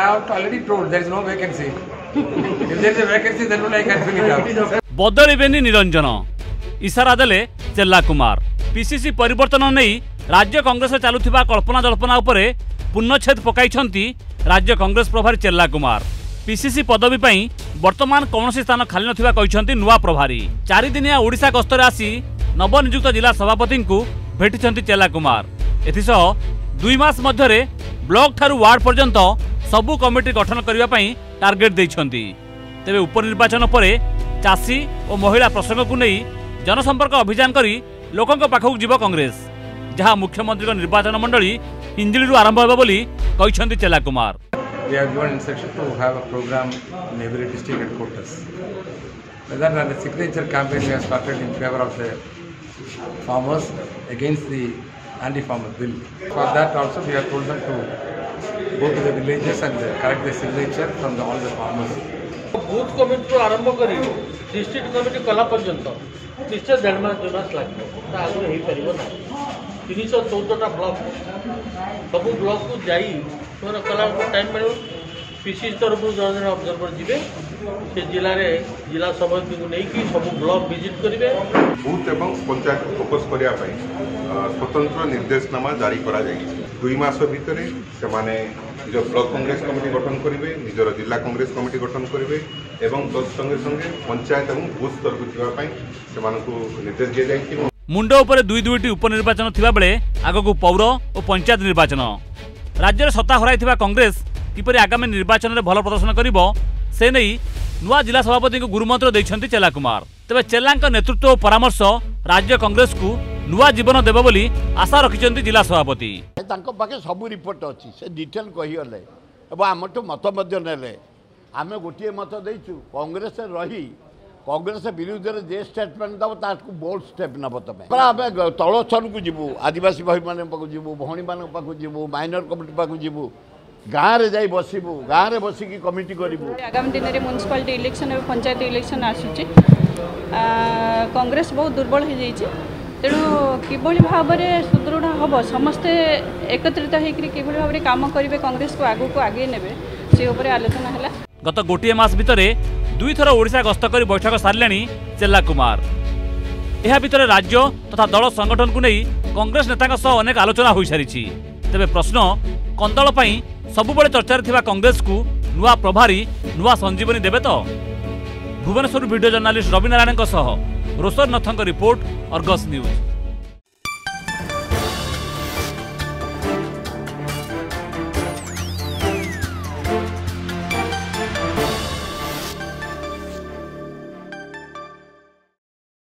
out already told there is no vacancy. if there is a vacancy, then only I can fill it out. ବଦଳିବେନି Niranjan ଇଶାରା ଦେଲେ Chella Kumar PCC ପରିବର୍ତ୍ତନ ନେଇ ରାଜ୍ୟ କଂଗ୍ରେସ ଚାଲୁଥିବା କଳ୍ପନା ଜଳ୍ପନା ଉପରେ ପୂର୍ଣ୍ଣଚ୍ଛେଦ ପକାଇଛନ୍ତି ରାଜ୍ୟ କଂଗ୍ରେସ ପ୍ରଭାରୀ ଚେଲ୍ଲା କୁମାର ପିସିସି ପଦବୀ ପାଇଁ ବର୍ତ୍ତମାନ କୌଣସି ସ୍ଥାନ ଖାଲି ନଥିବା କହିଛନ୍ତି ନୂଆ ପ୍ରଭାରୀ ଚାରିଦିନିଆ ଓଡ଼ିଶା ଗସ୍ତରେ ଆସି ନବନିଯୁକ୍ତ ଜିଲ୍ଲା ସଭାପତିଙ୍କୁ ଭେଟିଛନ୍ତି ଚେଲ୍ଲା କୁମାର ଏଥିସହ ଦୁଇ ମାସ ମଧ୍ୟରେ ବ୍ଲକଠାରୁ ୱାର୍ଡ ପର୍ଯ୍ୟନ୍ତ সবু কমিটি গঠন করা টার্গেট দিয়েছেন তবে উপনির্বাচন পরে চাষী ও মহিলা প্রসঙ্গকু নেই জনসম্পর্ক অভিযান করে লোক পাখক যাব কংগ্রেস যা মুখ্যমন্ত্রী নির্বাচন মন্ডলী হিঞ্জিড়ু আরম্ভ হব বলে চেলা Kumar we are given instruction to have a program in every district headquarters. Whether the signature campaign we have started in favor of the farmers against the anti-farmer bill. For that also we have told them to go to the villages and collect the signature from the, all the farmers. Booth કમિટીનું આરંભ કર્યો district committee କଲା ପର୍ଯ୍ୟନ୍ତ ନିଶ୍ଚୟ ଦେଢ଼ ମାସ ଦୁଇ ମାସ ଲାଗିବ ତା ଆଗରୁ ହେଇପାରିବ ନାହିଁ ତିନିଶହ ଚଉଦଟା ବ୍ଲକ୍ ସବୁ ବ୍ଲକ୍କୁ ଯାଇ ସେମାନେ କଲାବେଳକୁ ଟାଇମ୍ ମିଳିବ ପିସିସି ତରଫରୁ ଜଣେ ଜଣେ ଅବଜର୍ଭର ଯିବେ ସେ ଜିଲ୍ଲାରେ ଜିଲ୍ଲା ସଭାପତିଙ୍କୁ ନେଇକି ସବୁ ବ୍ଲକ୍ ଭିଜିଟ୍ କରିବେ ବୁଥ୍ ଏବଂ ପଞ୍ଚାୟତ ଫୋକସ୍ କରିବା ପାଇଁ ସ୍ୱତନ୍ତ୍ର ନିର୍ଦ୍ଦେଶନାମା ଜାରି କରାଯାଇଛି ଦୁଇ ମାସ ଭିତରେ ସେମାନେ নিজ ব্লক কংগ্রেস কমিটি গঠন করবে নিজের জেলা কংগ্রেস কমিটি গঠন করবে এবং তৎসঙ্গে সঙ্গে পঞ্চায়েত এবং বুথ স্তরকু যাওয়া সে নির্দেশ দিয়ে যাই মুন্ড উপরে দুই দুইটি উপনির্বাচন থাকবে আগক পৌর ও পঞ্চায়েত নির্বাচন রাজ্যের সত্তা হরাই কংগ্রেস কিপর আগামী নির্বাচনের ভাল প্রদর্শন করব সে নেই জেলা সভাপতি গুরুমন্ত্র দিয়েছেন চেলা কুমার তবে চেলা নেতৃত্ব ও পরামর্শ রাজ্য কংগ্রেসকে ନୂଆ ଜୀବନ ଦେବ ବୋଲି ଆଶା ରଖିଛନ୍ତି ଜିଲ୍ଲା ସଭାପତି ତାଙ୍କ ପାଖେ ସବୁ ରିପୋର୍ଟ ଅଛି ସେ ଡିଟେଲ କହିଗଲେ ଏବଂ ଆମଠୁ ମତ ମଧ୍ୟ ନେଲେ ଆମେ ଗୋଟିଏ ମତ ଦେଇଛୁ କଂଗ୍ରେସ ରହି କଂଗ୍ରେସ ବିରୁଦ୍ଧରେ ଯେ ଷ୍ଟେଟମେଣ୍ଟ ଦେବ ତାକୁ ବୋଲ୍ଡ ଷ୍ଟେପ୍ ନେବ ତମେ ପୁରା ଆମେ ତଳ ସ୍ତରକୁ ଯିବୁ ଆଦିବାସୀ ଭାଇମାନଙ୍କ ପାଖକୁ ଯିବୁ ଭଉଣୀମାନଙ୍କ ପାଖକୁ ଯିବୁ ମାଇନର କମିଟି ପାଖକୁ ଯିବୁ ଗାଁରେ ଯାଇ ବସିବୁ ଗାଁରେ ବସିକି କମିଟି କରିବୁ ଆଗାମୀ ଦିନରେ ମ୍ୟୁନିସିପାଲିଟି ଇଲେକ୍ସନ୍ ଏବଂ ପଞ୍ଚାୟତ ଇଲେକ୍ସନ୍ ଆସୁଛି କଂଗ୍ରେସ ବହୁତ ଦୁର୍ବଳ ହୋଇଯାଇଛି ତେଣୁ କିଭଳି ଭାବରେ ସୁଦୃଢ଼ ହେବ ସମସ୍ତେ ଏକତ୍ରିତ ହୋଇକରି କିଭଳି ଭାବରେ କାମ କରିବେ କଂଗ୍ରେସକୁ ଆଗକୁ ଆଗେଇ ନେବେ ସେ ଉପରେ ଆଲୋଚନା ହେଲା ଗତ ଗୋଟିଏ ମାସ ଭିତରେ ଦୁଇଥର ଓଡ଼ିଶା ଗସ୍ତ କରି ବୈଠକ ସାରିଲେଣି ଚେଲ୍ଲା କୁମାର ଏହା ଭିତରେ ରାଜ୍ୟ ତଥା ଦଳ ସଂଗଠନକୁ ନେଇ କଂଗ୍ରେସ ନେତାଙ୍କ ସହ ଅନେକ ଆଲୋଚନା ହୋଇସାରିଛି ତେବେ ପ୍ରଶ୍ନ କନ୍ଦଳ ପାଇଁ ସବୁବେଳେ ଚର୍ଚ୍ଚାରେ ଥିବା କଂଗ୍ରେସକୁ ନୂଆ ପ୍ରଭାରୀ ନୂଆ ସଞ୍ଜୀବନୀ ଦେବେ ତ ଭୁବନେଶ୍ୱରରୁ ଭିଡ଼ିଓ ଜର୍ଣ୍ଣାଲିଷ୍ଟ ରବି ନାରାୟଣଙ୍କ ସହ Roshan Nath report Argus news